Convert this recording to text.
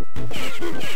Ha ha ha!